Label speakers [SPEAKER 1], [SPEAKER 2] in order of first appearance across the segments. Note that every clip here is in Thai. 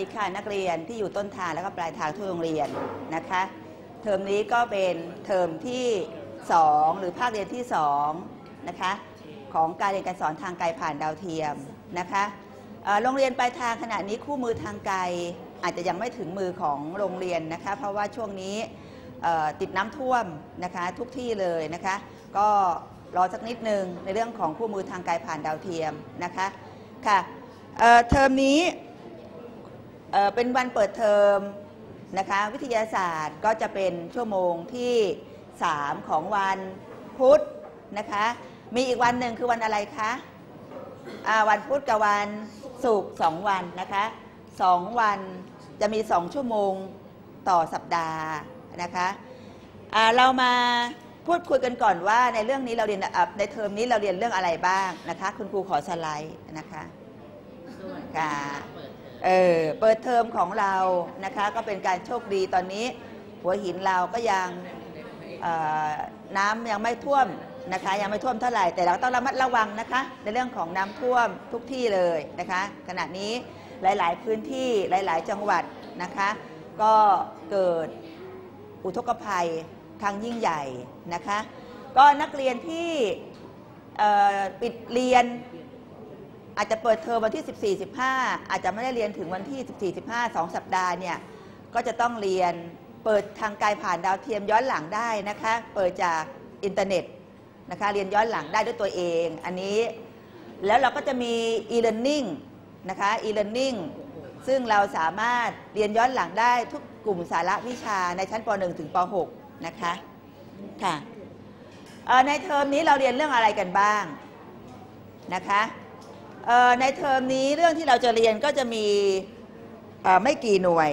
[SPEAKER 1] ดีค่ะนักเรียนที่อยู่ต้นทางแล้วก็ปลายทางทั่วโรงเรียนนะคะ เทอมนี้ก็เป็นเทอมที่ 2 หรือภาคเรียนที่2นะคะของการเรียนการสอนทางไกลผ่านดาวเทียมนะคะโรงเรียนปลายทางขณะนี้คู่มือทางไกลอาจจะยังไม่ถึงมือของโรงเรียนนะคะ เพราะว่าช่วงนี้ติดน้ำท่วมนะคะทุกที่เลยนะคะ ก็รอสักนิดนึงในเรื่องของคู่มือทางไกลผ่านดาวเทียมนะคะค่ะเเทอมนี้ เป็นวันเปิดเทอมนะคะวิทยาศาสตร์ก็จะเป็นชั่วโมงที่ 3 ของวันพุธนะคะมีอีกวันหนึ่งคือวันอะไรคะวันพุธกับวันศุกร์สองวันนะคะสองวันจะมีสองชั่วโมงต่อสัปดาห์นะคะเรามาพูดคุยกันก่อนว่าในเรื่องนี้เราเรียนในเทอมนี้เราเรียนเรื่องอะไรบ้างนะคะ คุณครูขอสไลด์นะคะค่ะ เออเปิดเทอมของเรานะคะ ก็เป็นการโชคดีตอนนี้ หัวหินเราก็ยังออน้ำยังไม่ท่วมนะคะ ยังไม่ท่วมเท่าไหร่แต่เราต้องระมัดระวังนะคะ ในเรื่องของน้ำท่วมทุกที่เลยนะคะ ขณะนี้หลาย ๆ พื้นที่หลาย ๆ จังหวัดนะคะ ก็เกิดอุทกภัยครั้งยิ่งใหญ่นะคะ ก็นักเรียนที่ปิดเรียน อาจจะเปิดเทอมวันที่ 14 15 อาจจะไม่ได้เรียนถึงวันที่ 14 15 2 สัปดาห์เนี่ยก็จะต้องเรียนเปิดทางไกลผ่านดาวเทียมย้อนหลังได้นะคะ เปิดจากอินเทอร์เน็ตนะคะเรียนย้อนหลังได้ด้วยตัวเอง อันนี้แล้วเราก็จะมี e-learning นะคะ e-learning ซึ่งเราสามารถเรียนย้อนหลังได้ทุกกลุ่มสาระวิชาในชั้นป .1 ถึงป .6 นะคะค่ะในเทอมนี้เราเรียนเรื่องอะไรกันบ้างนะคะ ในเทอมนี้เรื่องที่เราจะเรียนก็จะมีไม่กี่หน่วย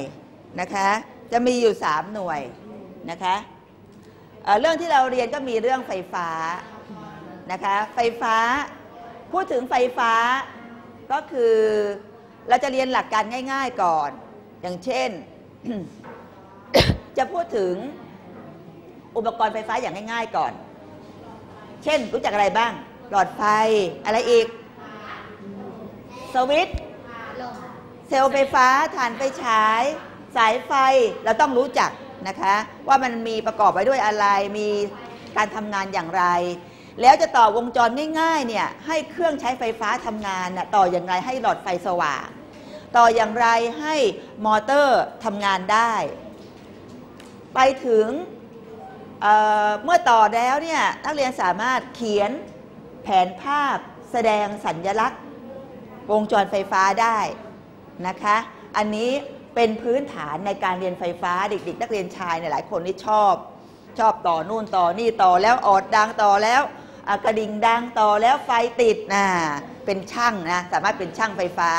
[SPEAKER 1] นะคะจะมีอยู่ 3 หน่วยนะคะเเรื่องที่เราเรียนก็มีเรื่องไฟฟ้านะคะไฟฟ้าพูดถึงไฟฟ้าก็คือเราจะเรียนหลักการง่าย ๆก่อน อย่างเช่น จะพูดถึงอุปกรณ์ไฟฟ้าอย่างง่าย ๆก่อน เช่นรู้จักอะไรบ้าง หลอดไฟอะไรอีก สวิตช์เซลล์ไฟฟ้าถ่านไฟฉาย สายไฟเราต้องรู้จักนะคะ ว่ามันมีประกอบไว้ด้วยอะไรมีการทำงานอย่างไร แล้วจะต่อวงจรง่ายๆเนี่ยให้เครื่องใช้ไฟฟ้าทำงานน่ะต่ออย่างไรให้หลอดไฟสว่าง ต่ออย่างไรให้มอเตอร์ทำงานได้ ไปถึงเอ่อเมื่อต่อแล้วเนี่ยนักเรียนสามารถเขียนแผนภาพแสดงสัญญลักษณ์ วงจรไฟฟ้าได้นะคะ อันนี้เป็นพื้นฐานในการเรียนไฟฟ้าเด็กๆ นักเรียนชายเนี่ยหลายคนนี่ชอบ ชอบต่อนู่นต่อนี่ต่อแล้วออดดังต่อแล้วกระดิ่งดังต่อแล้วไฟติดนะเป็นช่างนะสามารถเป็นช่างไฟฟ้า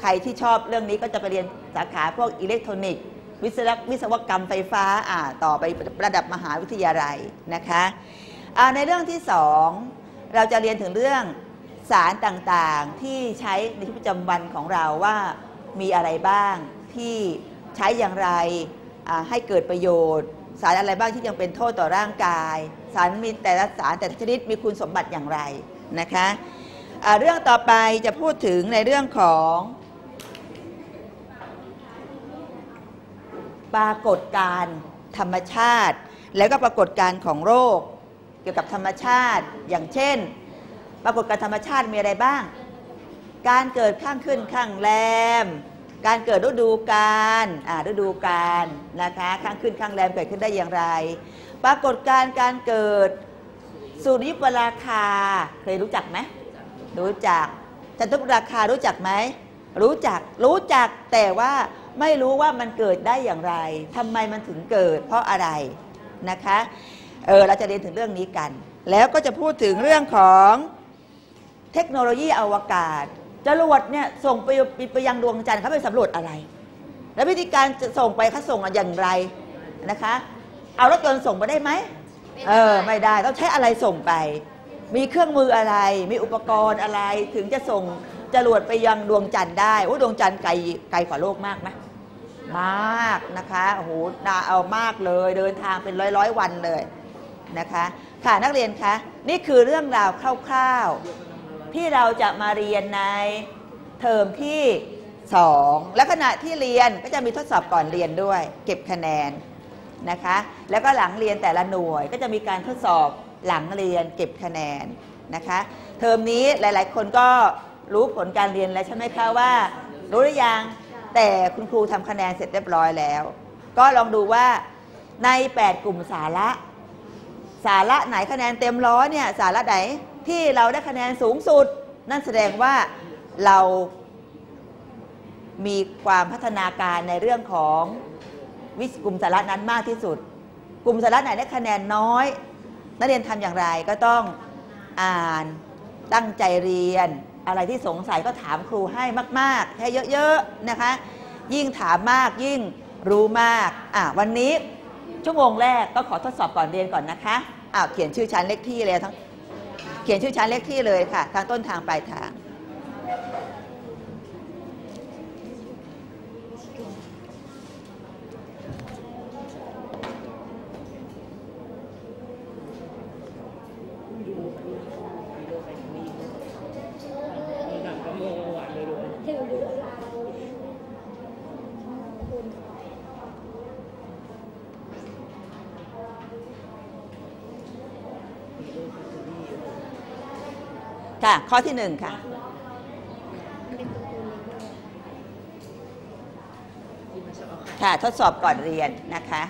[SPEAKER 1] ใครที่ชอบเรื่องนี้ก็จะไปเรียนสาขาพวกอิเล็กทรอนิกส์วิศววิศวกรรมไฟฟ้าอ่าต่อไประดับมหาวิทยาลัยนะคะในเรื่องที่สองเราจะเรียนถึงเรื่อง สารต่างๆที่ใช้ในชีวิตประจำวันของเราว่ามีอะไรบ้างที่ใช้อย่างไรให้เกิดประโยชน์ สารอะไรบ้างที่ยังเป็นโทษต่อร่างกาย สารมีแต่ละสารแต่ละชนิดมีคุณสมบัติอย่างไรนะคะอ่าเรื่องต่อไปจะพูดถึงในเรื่องของปรากฏการธรรมชาติ แล้วก็ปรากฏการของโรค เกี่ยวกับธรรมชาติอย่างเช่น ปรากฏการธรรมชาติมีอะไรบ้าง การเกิดข้างขึ้นข้างแรม การเกิดฤดูกาลอ่าฤดูกาลนะคะข้างขึ้นข้างแรมเกิดขึ้นได้อย่างไร ปรากฏการการเกิดสุริยุปราคาเคยรู้จักไหมรู้จักจันทรุปราคารู้จักไหมรู้จักรู้จักแต่ว่าไม่รู้ว่ามันเกิดได้อย่างไรทำไมมันถึงเกิด เพราะอะไรนะคะเออเราจะเรียนถึงเรื่องนี้กัน แล้วก็จะพูดถึงเรื่องของ เทคโนโลยีอวกาศจรวดเนี่ยส่งไปไปยังดวงจันทร์เขาไปสำรวจอะไร แล้ววิธีการจะส่งไปเขาส่งอย่างไรนะคะ เอารถยนต์ส่งไปได้ไหมเออไม่ได้ต้องใช้อะไรส่งไป มีเครื่องมืออะไร มีอุปกรณ์อะไรถึงจะส่งจรวดไปยังดวงจันทร์ได้โอ้ดวงจันทร์ไกลไกลกว่าโลกมากไหมมากนะคะโอ้โหนาเอามากเลยเดินทางเป็นร้อยร้อยๆวันเลยนะคะ ค่ะนักเรียนคะนี่คือเรื่องราวคร่าวๆ ที่เราจะมาเรียนในเทอมที่ 2 และขณะที่เรียนก็จะมีทดสอบก่อนเรียนด้วย เก็บคะแนนนะคะ แล้วก็หลังเรียนแต่ละหน่วยก็จะมีการทดสอบหลังเรียนเก็บคะแนนนะคะ เทอมนี้หลาย ๆ คนก็รู้ผลการเรียนแล้วใช่ไหมคะว่า รู้หรือยังแต่คุณครูทำคะแนนเสร็จเรียบร้อยแล้ว ก็ลองดูว่าใน 8 กลุ่มสาระ สาระไหนคะแนนเต็มร้อยเนี่ยสาระไหน ที่เราได้คะแนนสูงสุด นั่นแสดงว่าเรามีความพัฒนาการในเรื่องของวิกลุ่มสาระนั้นมากที่สุด กลุ่มสาระไหนได้คะแนนน้อย นักเรียนทำอย่างไรก็ต้องอ่านตั้งใจเรียน อะไรที่สงสัยก็ถามครูให้มาก ๆ ให้เยอะ ๆ นะคะ ยิ่งถามมากยิ่งรู้มากอะวันนี้ชั่วโมงแรกก็ขอทดสอบก่อนเรียนก่อนนะคะอ้าวเขียนชื่อชั้นเลขที่เลยทั้ง เขียนชื่อชั้นเลขที่เลยค่ะ ทางต้นทางปลายทาง ค่ะ ข้อที่หนึ่งค่ะ ค่ะ ทดสอบก่อนเรียนนะคะ